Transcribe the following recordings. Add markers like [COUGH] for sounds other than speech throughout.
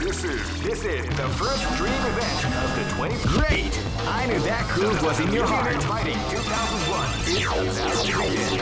This is this is the first dream event of the 20. Great! I knew that groove was in your heart. Fighting 2001 is about to begin.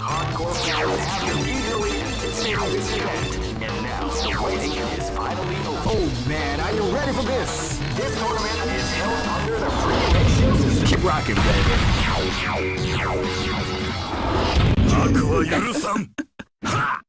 Hardcore fans have been eagerly anticipating this event, and now the waiting is finally over. Oh man, are you ready for this? This tournament is held under the free ratio system. Keep rocking, baby. 悪は許さん [LAUGHS]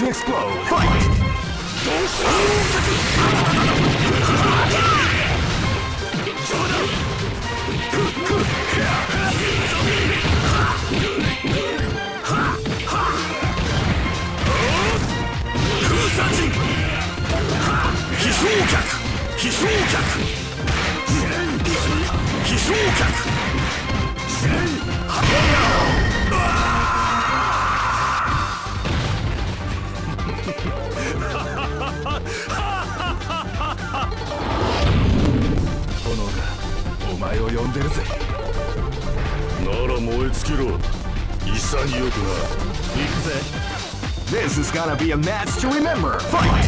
to explode. Fight! This is gonna be a match to remember. Fight!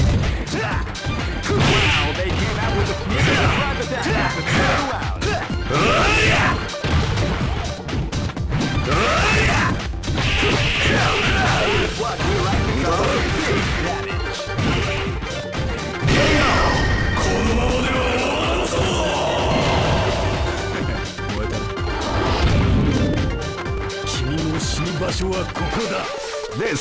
Wow, they came out with a sneaky surprise attack at the start of the round.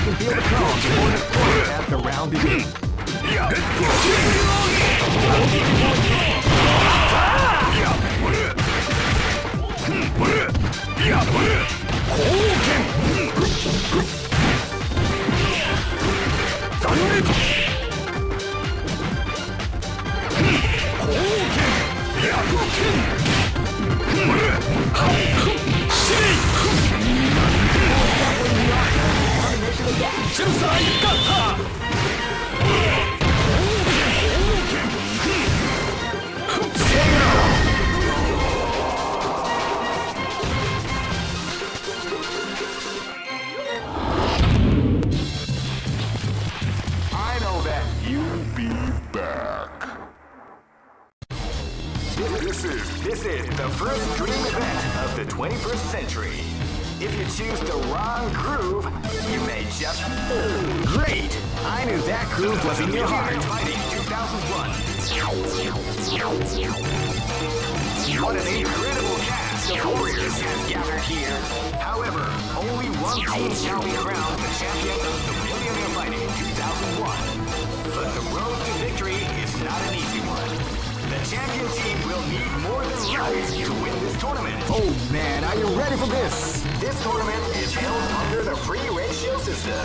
You can feel the calm before the quarter as the round begins. Yeah. I groove was in your heart. Fighting 2001. What an incredible cast of warriors has gathered here. However, only one team shall be crowned the champion of the Millionaire Fighting 2001. But the road to victory is not an easy one. The champion team will need more than luck to win this tournament. Oh man, are you ready for this? This tournament is held under the free ratio system.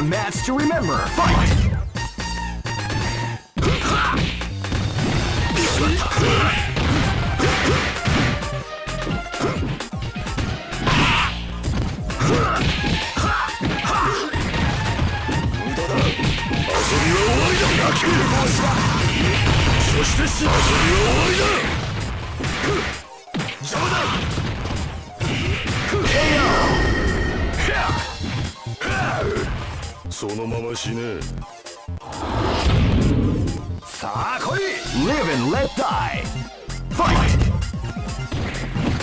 a match to remember. Fight! Let's そのまま死ね。さあ来い！Live and ーファイト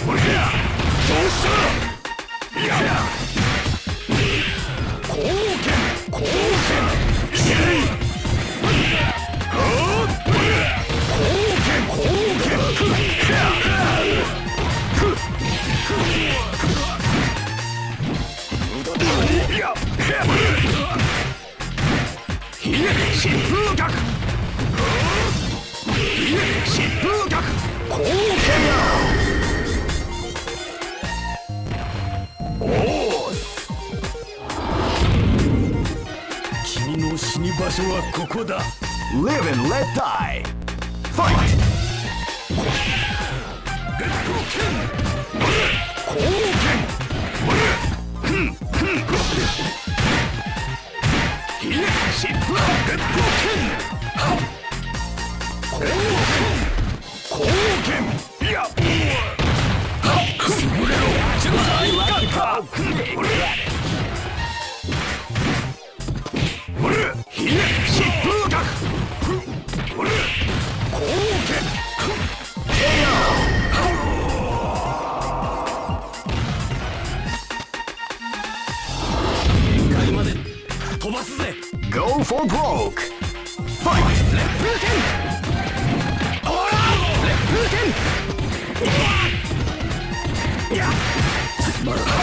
俺らどうしよう所はここだ Live and let die Fight! ゴッド剣 Murder.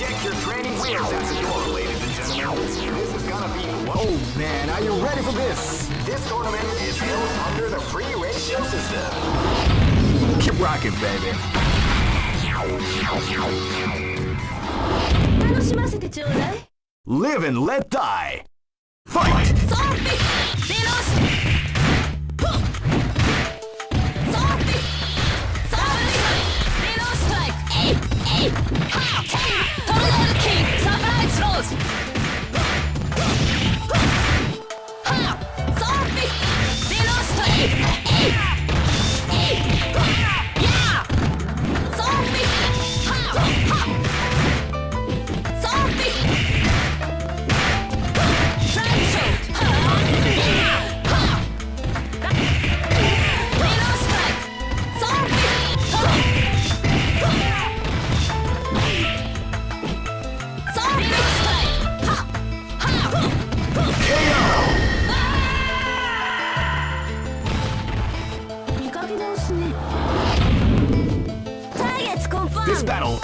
Check your training wheels at the door, ladies and gentlemen. This is gonna be... Oh, man, are you ready for this? This tournament is held under the free ratio system. Keep rocking, baby. Live and let die! Fight! ゾンビ出ろして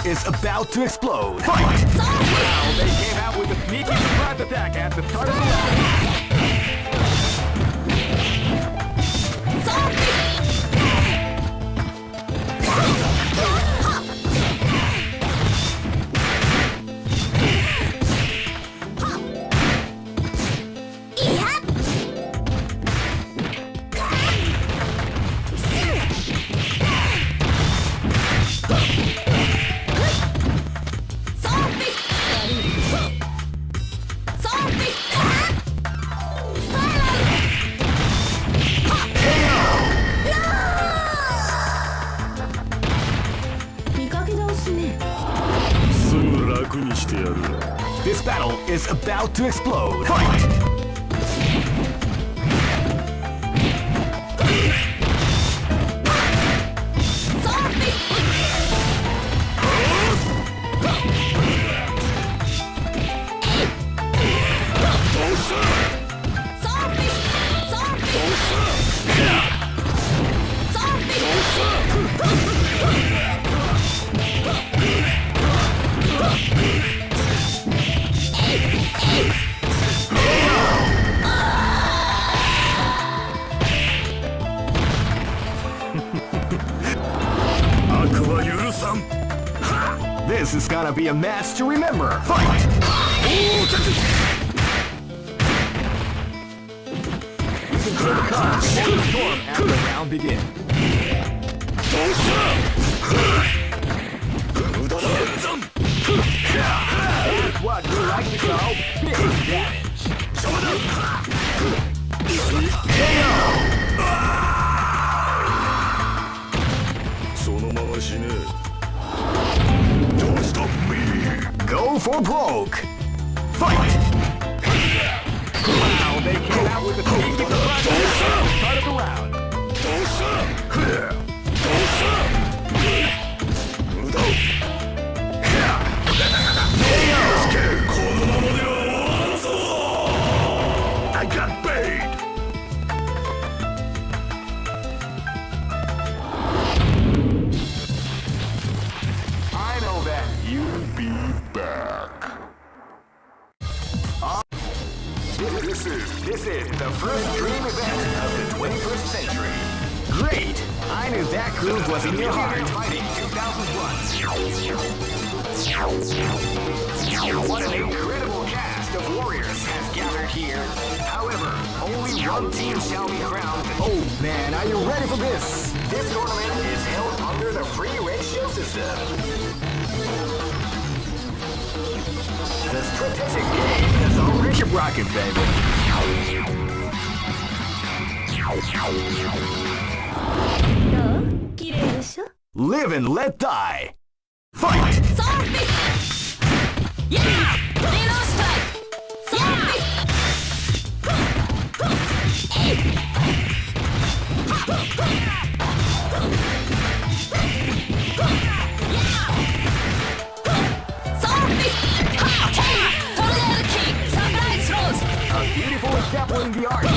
is about to explode. Fight! Wow, they came out with a sneaky surprise attack at the start of the round. This is gonna be a match to remember. Fight! Storm round. Here's what we like to call big damage. Go for broke. Fight! Wow, they came out with a sneaky surprise at the start of the round. This is this is the first dream event of the 21st century. Great! I knew that groove was in your heart. Fighting 2001. What an incredible cast of warriors has gathered here. However, only one team shall be crowned. Oh man, are you ready for this? This tournament is held under the free ratio system. The strategic game Keep rocking, baby. Live and let die. Fight! Yeah! Example in the art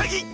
ウサ